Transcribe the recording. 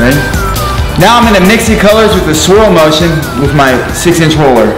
Ready? Now I'm gonna mix the colors with the swirl motion with my six inch roller.